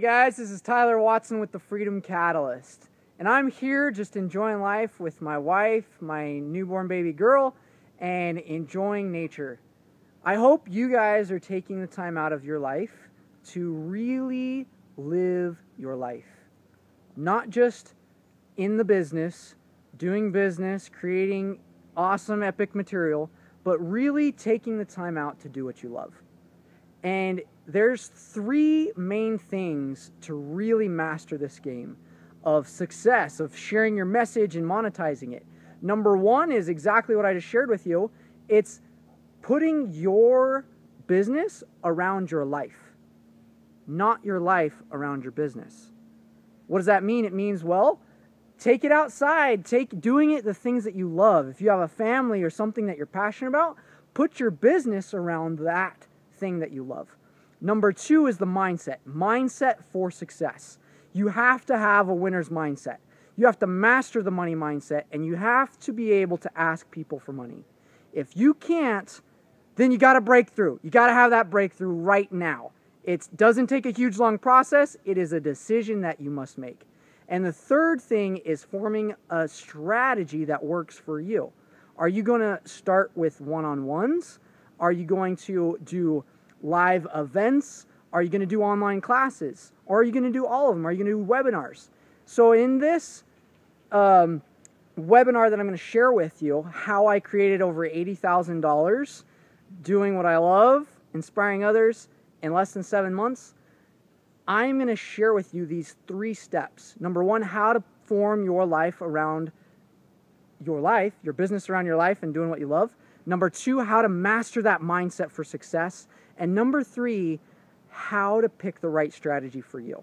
Hey guys, this is Tyler Watson with the Freedom Catalyst. And I'm here just enjoying life with my wife, my newborn baby girl, and enjoying nature. I hope you guys are taking the time out of your life to really live your life. Not just in the business, doing business, creating awesome, epic material, but really taking the time out to do what you love. And there's three main things to really master this game of success, of sharing your message and monetizing it. Number one is exactly what I just shared with you it's putting your business around your life, not your life around your business. What does that mean? It means, well, take it outside, take doing it the things that you love. If you have a family or something that you're passionate about, put your business around that thing that you love. Number two is the mindset mindset for success. You have to have a winner's mindset. You have to master the money mindset and you have to be able to ask people for money. If you can't, then you got to break through. You got to have that breakthrough right now. It doesn't take a huge long process, it is a decision that you must make. And the third thing is forming a strategy that works for you. Are you going to start with one on ones? Are you going to do live events? Are you going to do online classes? Or are you going to do all of them? Are you going to do webinars? So, in this um, webinar that I'm going to share with you, how I created over $80,000 doing what I love, inspiring others in less than seven months, I'm going to share with you these three steps. Number one, how to form your life around your life, your business around your life, and doing what you love. Number two, how to master that mindset for success. And number three, how to pick the right strategy for you.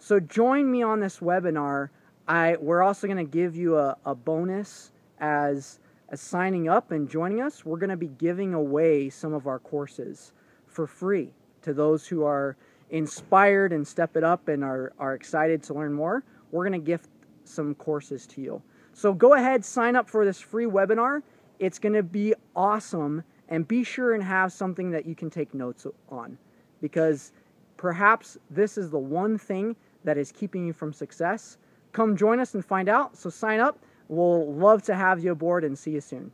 So join me on this webinar. I we're also going to give you a, a bonus as as signing up and joining us. We're going to be giving away some of our courses for free to those who are inspired and step it up and are, are excited to learn more. We're going to gift some courses to you. So go ahead, sign up for this free webinar. It's going to be awesome and be sure and have something that you can take notes on because perhaps this is the one thing that is keeping you from success. Come join us and find out. So sign up. We'll love to have you aboard and see you soon.